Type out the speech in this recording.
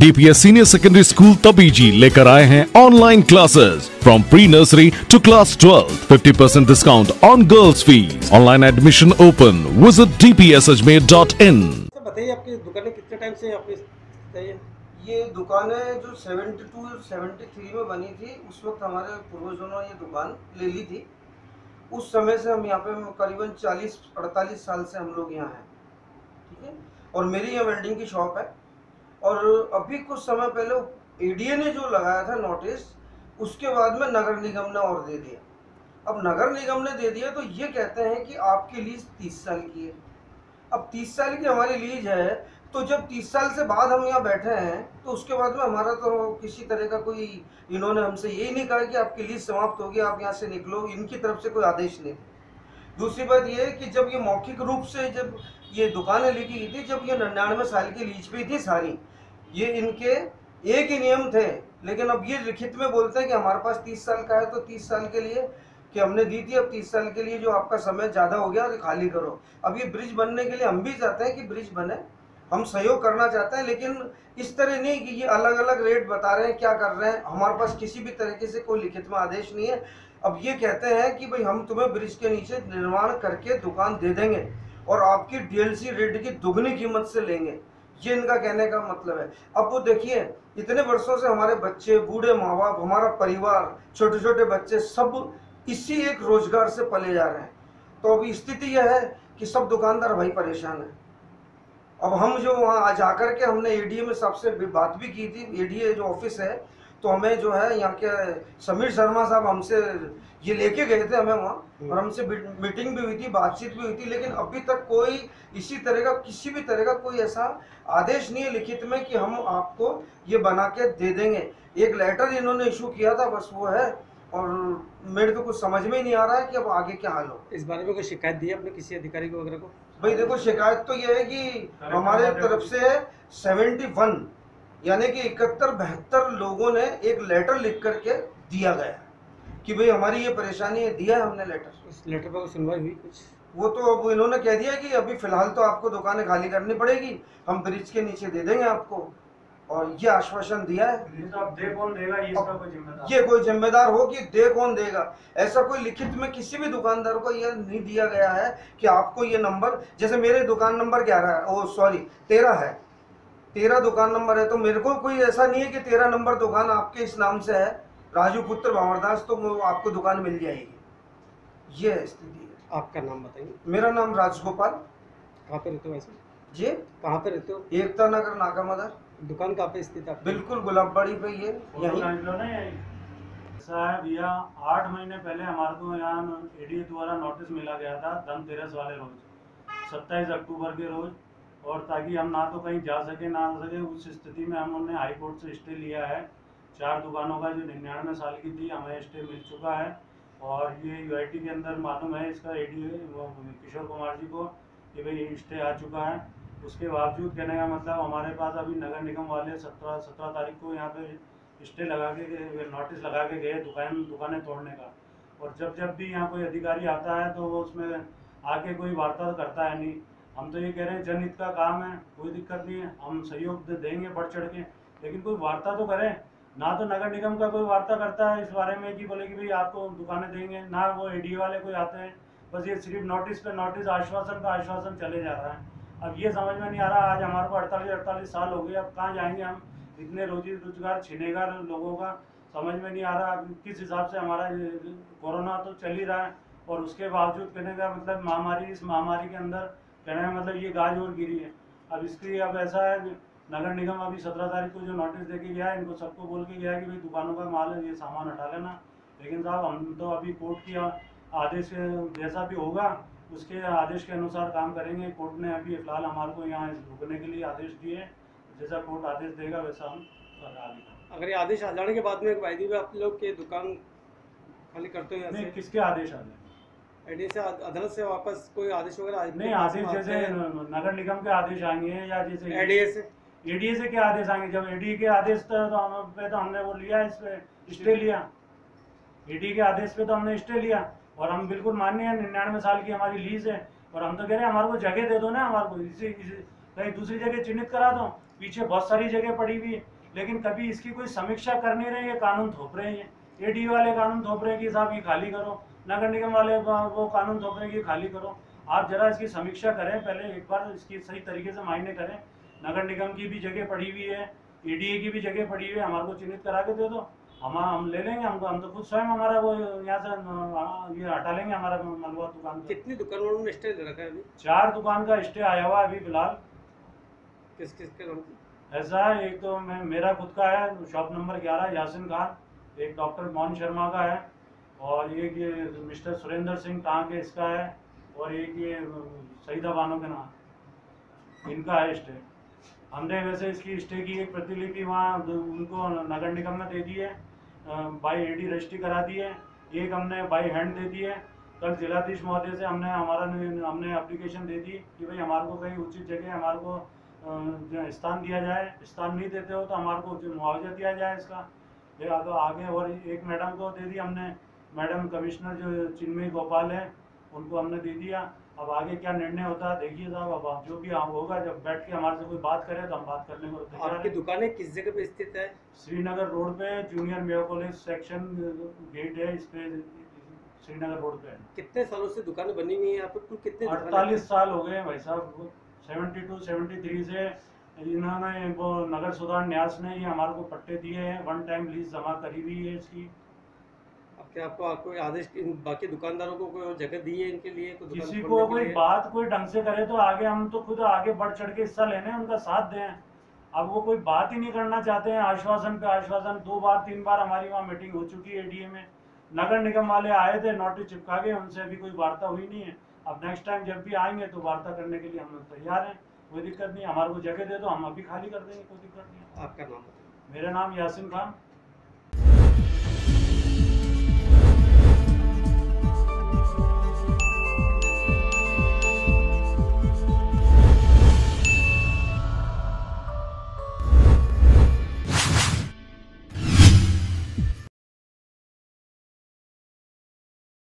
PPS senior secondary school Tabiji लेकर आए हैं online classes from pre nursery to class twelve fifty percent discount on girls fees online admission open visit D P S Ajmer dot in बताइए आपकी दुकानें कितने time से यहाँ पे ये दुकानें जो 72 73 में बनी थी उस वक्त हमारे पूर्वजों ने ये दुकान ले ली थी। उस समय से हम यहाँ पे करीबन 40 48 साल से हम लोग यहाँ हैं। ठीक है? और मेरी यहाँ वेल्डिंग की शॉप है। और अभी कुछ समय पहले एडीए ने जो लगाया था नोटिस उसके बाद में नगर निगम ने और दे दिया। अब नगर निगम ने दे दिया तो ये कहते हैं कि आपकी लीज तीस साल की है। अब तीस साल की हमारी लीज है तो जब तीस साल से बाद हम यहाँ बैठे हैं तो उसके बाद में हमारा तो किसी तरह का कोई, इन्होंने हमसे यही नहीं कहा कि आपकी लीज समाप्त होगी, आप यहाँ से निकलो, इनकी तरफ़ से कोई आदेश नहीं। दूसरी बात ये है कि जब ये मौखिक रूप से जब ये दुकानें लिखी गई थी, जब ये निन्यानवे साल की लीज पे थी सारी ये इनके एक ही नियम थे। लेकिन अब ये लिखित में बोलते हैं कि हमारे पास तीस साल का है तो तीस साल के लिए कि हमने दी थी, अब तीस साल के लिए जो आपका समय ज़्यादा हो गया, खाली करो। अब ये ब्रिज बनने के लिए हम भी चाहते हैं कि ब्रिज बने। हम सहयोग करना चाहते हैं, लेकिन इस तरह नहीं कि ये अलग अलग रेट बता रहे हैं, क्या कर रहे हैं। हमारे पास किसी भी तरीके से कोई लिखित में आदेश नहीं है। अब ये कहते हैं कि भाई हम तुम्हें ब्रिज के नीचे निर्माण करके दुकान दे देंगे और आपकी डीएलसी रेट की दुगनी कीमत से लेंगे। ये इनका कहने का मतलब है। अब वो देखिए, इतने वर्षों से हमारे बच्चे, बूढ़े माँ बाप हमारा परिवार छोटे छोटे बच्चे सब इसी एक रोज़गार से पले जा रहे हैं। तो अभी स्थिति यह है कि सब दुकानदार भाई परेशान है। अब हम जो वहाँ जाकर के हमने एडीए में सबसे बात भी की थी। एडीए जो ऑफ़िस है तो हमें जो है यहाँ के समीर शर्मा साहब हमसे ये लेके गए थे हमें वहाँ और हमसे मीटिंग भी हुई थी बातचीत भी हुई थी लेकिन अभी तक कोई इसी तरह का किसी भी तरह का कोई ऐसा आदेश नहीं है लिखित में कि हम आपको ये बना के दे देंगे। एक लेटर इन्होंने इशू किया था बस वो है और मेरे तो कुछ समझ में ही नहीं आ रहा है कि अब आगे क्या हाल हो इस बारे में कोई शिकायत दी है अपने किसी अधिकारी को वगैरह को? भाई देखो शिकायत तो ये है कि हमारे तरफ़ से सेवेंटी वन यानी कि इकहत्तर बहत्तर लोगों ने एक लेटर लिख करके दिया गया कि भाई हमारी ये परेशानी है दिया है हमने लेटर उस लेटर पर सुनवाई हुई कुछ? वो तो अब इन्होंने कह दिया कि अभी फ़िलहाल तो आपको दुकानें खाली करनी पड़ेगी हम ब्रिज के नीचे दे देंगे आपको। और ये आश्वासन दिया है। दे कौन देगा? ये इसका कोई जिम्मेदार? ये कोई जिम्मेदार हो कि दे कौन देगा? ऐसा कोई लिखित में किसी भी दुकानदार को यह नहीं दिया गया है कि आपको ये नंबर जैसे मेरे दुकान नंबर ग्यारह है ओ सॉरी तेरह है। तेरह दुकान नंबर है तो मेरे को कोई ऐसा नहीं है कि तेरह नंबर दुकान आपके इस नाम से है। राजू पुत्र भावरदास तो आपको दुकान मिल जाएगी। ये स्थिति है। आपका नाम बताइए। मेरा नाम राजगोपाल। कहाँ पे रहते हो वैसे जी। कहाँ पे रहते हो? एकता नगर नाका मदर दुकान कहाँ पे स्थित है? बिल्कुल गुलाबबाड़ी पे ये यहीं। ऐसा है भैया आठ महीने पहले हमारे को यहाँ एडीए द्वारा नोटिस मिला गया था धनतेरस वाले रोज सत्ताईस अक्टूबर के रोज। और ताकि हम ना तो कहीं जा सके, ना आ सके, उस स्थिति में हमने हाई कोर्ट से स्टे लिया है। चार दुकानों का जो निन्यानवे साल की थी, हमें स्टे मिल चुका है। और ये यूआईटी के अंदर मालूम है इसका एडी किशोर कुमार जी को कि भाई स्टे आ चुका है। उसके बावजूद कहने का मतलब हमारे पास अभी नगर निगम वाले सत्रह सत्रह तारीख को यहाँ पे स्टे लगा के नोटिस लगा के गए दुकान, दुकानें तोड़ने का। और जब जब भी यहाँ कोई अधिकारी आता है तो वो उसमें आके कोई वार्ता करता है नहीं। हम तो ये कह रहे हैं जनहित का काम है, कोई दिक्कत नहीं है, हम सहयोग देंगे बढ़ चढ़ के। लेकिन कोई वार्ता तो करें, ना तो नगर निगम का कोई वार्ता करता है इस बारे में कि बोले कि भाई आपको दुकानें देंगे, ना वो एडी वाले कोई आते हैं, बस ये सिर्फ़ नोटिस पे नोटिस आश्वासन का आश्वासन चले जा रहा है। अब ये समझ में नहीं आ रहा, आज हमारे को अड़तालीस अड़तालीस साल हो गए, अब कहाँ जाएँगे हम? इतने रोजी रोज़गार छीनेगा लोगों का, समझ में नहीं आ रहा किस हिसाब से हमारा कोरोना तो चल ही रहा है, और उसके बावजूद कहने का मतलब महामारी, इस महामारी के अंदर कहने का मतलब ये गाज और गिरी है। अब इसकी अब ऐसा है नगर निगम अभी सत्रह तारीख को जो नोटिस दे के गया है इनको सबको बोल के गया है कि भाई दुकानों का माल ये सामान हटा लेना। लेकिन साहब हम तो अभी कोर्ट की आदेश जैसा भी होगा उसके आदेश के अनुसार काम करेंगे। कोर्ट ने अभी फ़िलहाल हमारे को यहाँ रुकने के लिए आदेश दिए जैसा कोर्ट आदेश देगा वैसा हम अगर ये आदेश आ जाने के बाद में वायदे में आप लोग के दुकान खाली करते हो नहीं किसके आदेश आ जाए एडी से अदालत से वापस कोई आदेश वगैरह नहीं आदेश जैसे नगर निगम के आदेश आएँगे या जैसे एडीए से। एडीए से क्या आदेश आएँगे? जब एडी के आदेश तो हम पे तो हमने वो लिया इस पे स्टे लिया। ईडी के आदेश पे तो हमने स्टे लिया। और हम बिल्कुल मान्य हैं निन्यानवे साल की हमारी लीज है। और हम तो कह रहे हैं हमारे को जगह दे दो ना हमारे को। इसी, इसी कहीं दूसरी जगह चिन्हित करा दो। पीछे बहुत सारी जगह पड़ी हुई है। लेकिन कभी इसकी कोई समीक्षा कर नहीं रहे ये कानून थोप रहे हैं। एडी वाले कानून थोप रहे हैं कि साहब ये खाली करो। नगर निगम वाले वो कानून थोप रहे कि खाली करो। आप जरा इसकी समीक्षा करें पहले एक बार इसकी सही तरीके से मायने करें। नगर निगम की भी जगह पड़ी हुई है ईडीए की भी जगह पड़ी हुई है हमारे को चिन्हित करा के दे दो। हम हम ले लेंगे हमको हम तो खुद स्वयं हमारा वो यहाँ से ये हटा लेंगे हमारा मलबा दुकान कितनी दुकान वालों ने स्टे रखा है अभी? चार दुकान का स्टे आया हुआ है अभी फ़िलहाल। किस किस के नाम ऐसा है एक तो मैं मेरा खुद का है शॉप नंबर ग्यारह यासिन खान। एक डॉक्टर मोहन शर्मा का है। और एक ये मिस्टर सुरेंद्र सिंह टांग के इसका है, और एक ये सईदा बानो के नाम, इनका है स्टे। हमने वैसे इसकी स्टे की एक प्रतिलिपि वहाँ उनको नगर निगम में दे दी है बाई एडी रजिस्ट्री करा दी है, एक हमने बाई हैंड दे दी है। कल जिलाधीश महोदय से हमने हमारा हमने एप्लीकेशन दे दी कि भाई हमारे को कहीं उचित जगह, हमारे को स्थान दिया जाए, स्थान नहीं देते हो तो हमारे को मुआवजा दिया जाए इसका। आगे आगे और एक मैडम को दे दी हमने मैडम कमिश्नर जो चिन्मयी गोपाल है उनको हमने दे दिया। अब आगे क्या निर्णय होता है देखिए साहब अब आप जो भी होगा जब बैठ के हमारे से कोई बात करे तो हम बात करने को तैयार आपकी हैं दुकानें किस जगह पे स्थित है? श्रीनगर रोड पे junior Mayo college section gate है इस पे श्रीनगर रोड पे। कितने सालों से दुकानें बनी हुई है यहाँ पे? कुल कितने अड़तालीस साल हो गए हैं भाई साहब। सेवेंटी टू सेवेंटी थ्री से इन्होंने वो नगर सुधार न्यास ने ये हमारे को पट्टे दिए हैं। वन टाइम लीज जमा करी हुई है इसकी। क्या आपको कोई आदेश इन बाकी दुकानदारों को कोई जगह दी है इनके लिए? कोई किसी को कोई? बात कोई ढंग से करे तो आगे हम तो खुद आगे बढ़ चढ़ के हिस्सा लेने उनका साथ दें। अब वो कोई बात ही नहीं करना चाहते हैं आश्वासन पे आश्वासन दो बार तीन बार हमारी वहाँ मीटिंग हो चुकी है एडीए में। नगर निगम वाले आए थे नोटिस चिपका गए उनसे अभी कोई वार्ता हुई नहीं है। अब नेक्स्ट टाइम जब भी आएँगे तो वार्ता करने के लिए हम लोग तैयार हैं कोई दिक्कत नहीं हमारे को जगह दे दो हम अभी खाली कर देंगे कोई दिक्कत नहीं। आपका नाम मेरा नाम यासिन खान।